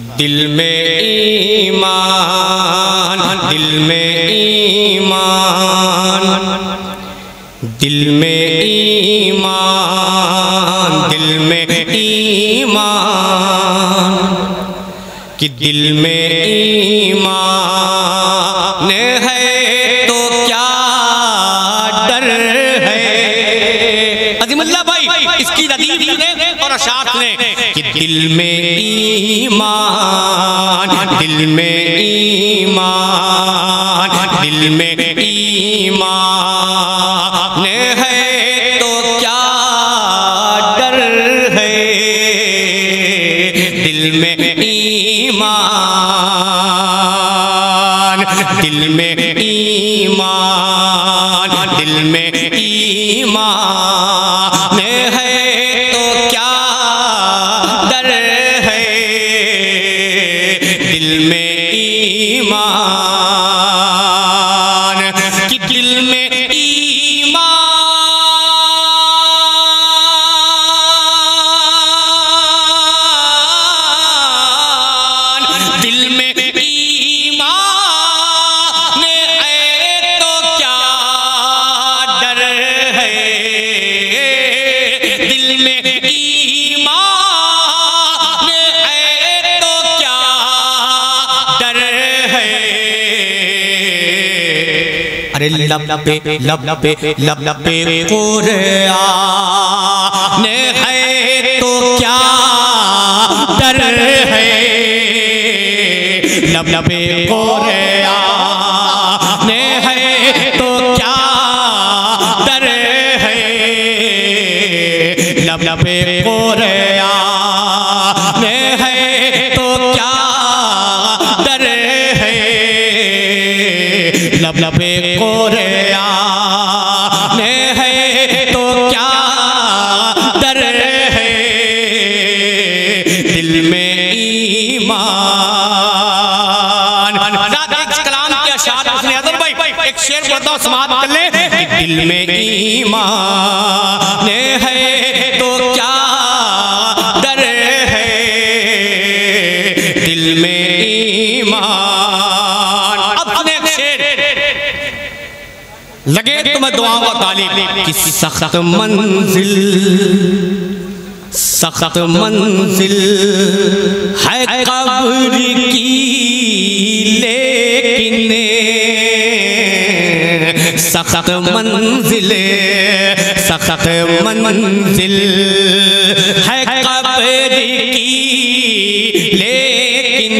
दिल में ईमान, दिल में ईमान, दिल में ईमान, दिल में ईमान, कि दिल में ईमान है तो क्या डर है? अजीमुल्लाह भाई, इसकी रदीफ ने और अशात ने कि दिल में ईमान दिल में ईमान दिल में ईमान है। तो क्या डर है। दिल में ईमान दिल में ईमान दिल में अरे लब पे लब पे लब पे कुरान है तो क्या डर है? लब पे कुरान है तो क्या डर है? लब पे कुरान है तो क्या दिल में ईमान है तो क्या डर है दिल में ईमान? शेर लगे तुम्हें दुआओं का तालीब कि सख्त मंजिल सख्त मंजिल। सख्त मंजिल सख्त मंजिल है कब्र की। लेकिन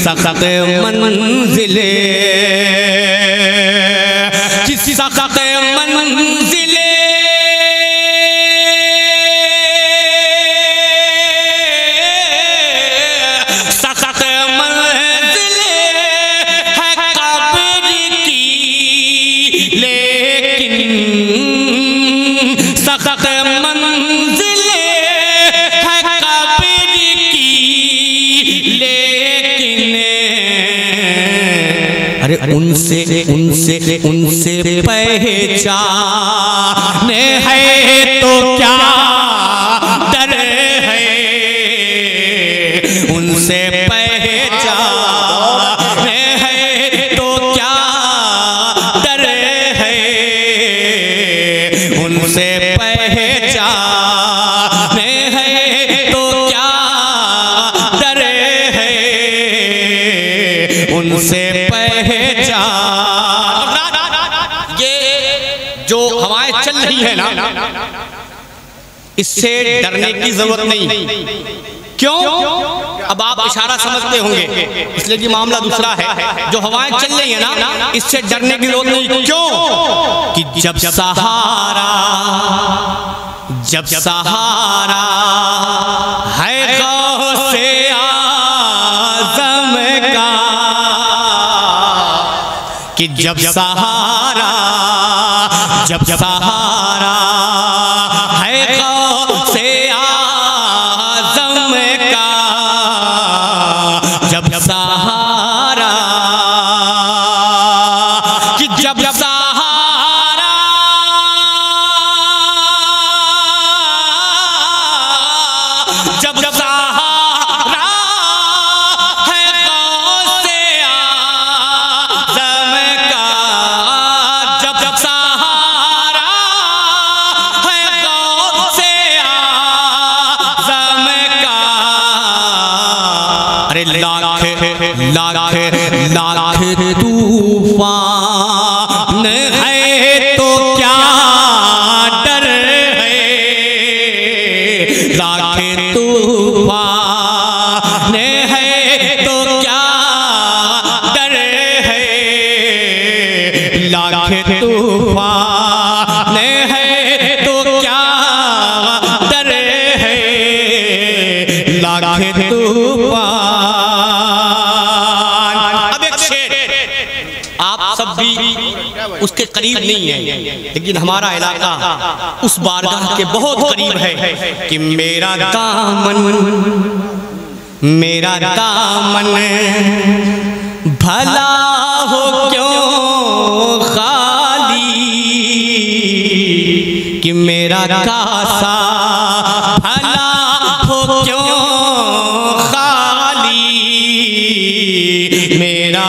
सख्त मंजिल अरे उनसे उनसे उनसे पहचान है तो क्या डर है? उनसे पहचान है तो क्या डर है? उनसे पहचान इससे डरने की ज़रूरत नहीं। क्यों? अब आप इशारा समझते होंगे। इसलिए कि मामला दूसरा है। जो हवाएँ चल रही है ना, इससे डरने की ज़रूरत नहीं। क्यों? कि जब सहारा जब सहारा है गौसे आज़म का, कि जब सहारा जब सहारा उसके करीब नहीं है लेकिन हमारा इलाका उस बारगाह के बहुत करीब है कि मेरा दामन मेरा दामन भला हो क्यों खाली? कि मेरा कासा भला हो क्यों खाली? मेरा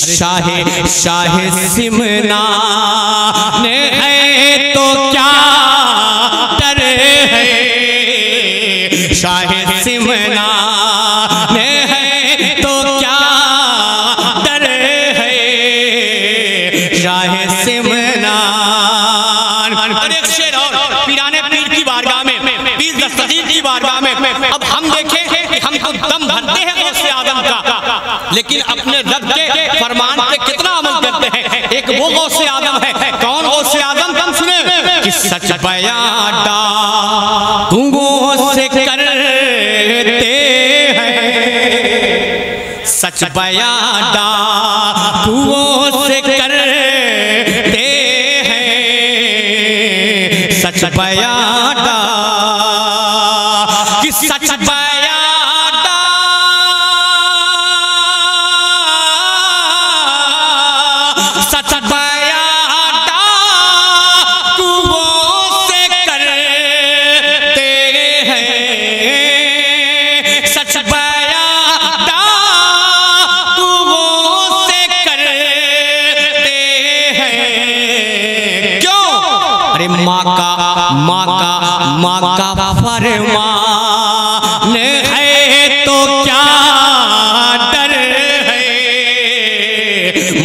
शाहे शाहे सिमना ने है तो क्या डर है? शाहे सिमना ने है तो क्या डर है? शाहे सिमना अरे शेर और पीराने पीर की बारगाह में पीर दस्तगीर की बारगाह में अब हम देखें कि हम तो दम भरते हैं गौसे आदम का। लेकिन अपने रब के फरमान पे कितना अमल करते हैं? एक वो गौसे आदम है। कौन गौसे आदम? कम सुने? कि सच बयां डागों से करते हैं। सच बयां डागों से करते हैं। सच बयां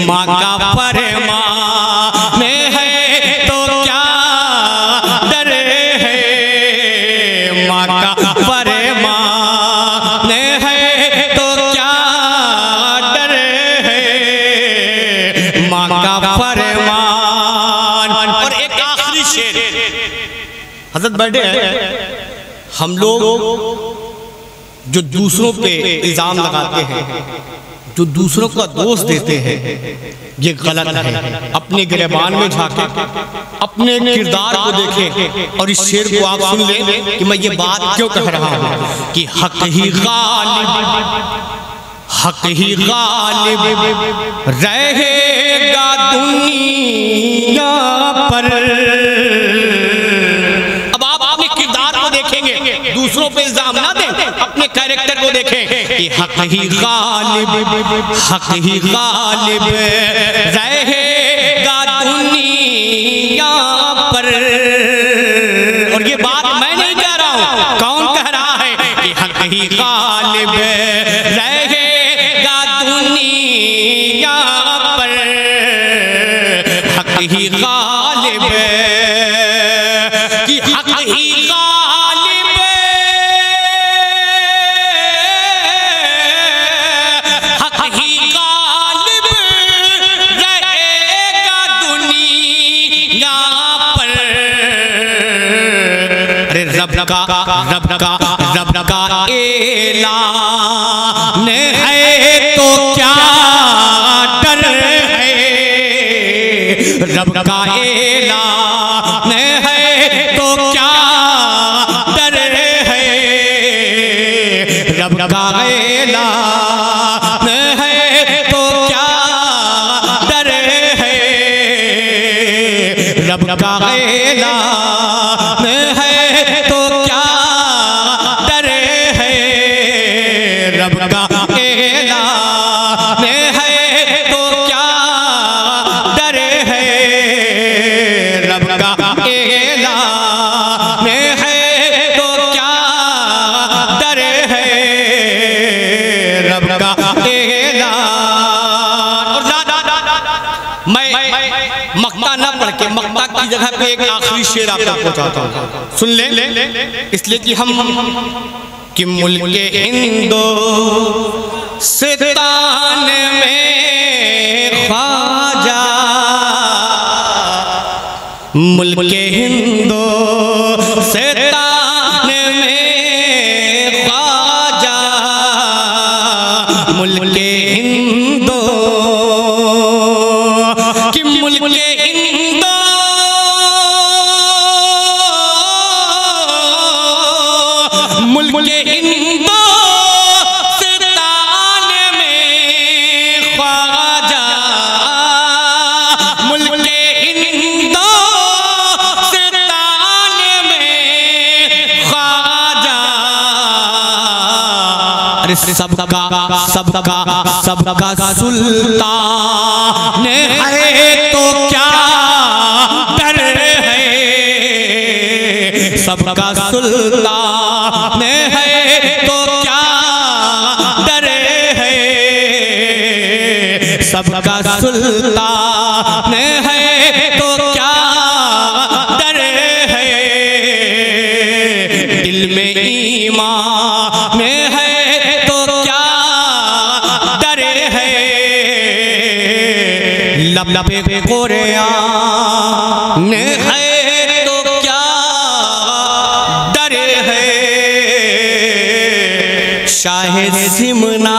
माँ का फरमान है तो क्या डर है? माँ का फरमान है तो क्या डर है? माँ का फरमान और एक आखिरी शेर। हज़रत बैठे हैं। हम लोग जो दूसरों पे इल्ज़ाम लगाते हैं। जो दूसरों का दोष देते हैं, ये गलत है। अपने गिरबान में झाके, अपने किरदार को देखें और इस शेर को आप सुन लें कि मैं ये बात क्यों कह रहा हूँ कि हक ही गालिब, हक ही गालिब रहेगा दुनिया पर। अब आप अपने किरदार को देखेंगे, दूसरों पे इल्ज़ाम ना दें कैरेक्टर को देखें। कि हक ही गालिब हक ही गालिब। रहेगा दुनिया पर। और ये बात मैं नहीं कह रहा हूँ। कौन कह रहा है? कि हक ही गालिब। रहेगा दुनिया पर। हक ही गालिब। रब का रब का रब का एलान है तो क्या डर है? रब का एलान है तो क्या डर है? रब का एलान तो रब का एलान के मक्का की जगह पे एक आखिरी शेर आपको पहुंचाता हूँ। सुन ले, इसलिए कि हम, कि मुल्क हिंदो सितान में ख्वाजा, मुल्क हिंदो सितान मुल्क हिंदो अरे सबका सबका सबका सुल्तान है तो क्या डर है? सबका सुल्तान सबका सुल्तान है तो क्या डर है? दिल में ईमान है तो क्या डर है? लब पे कुरान है तो है? शाह सिमना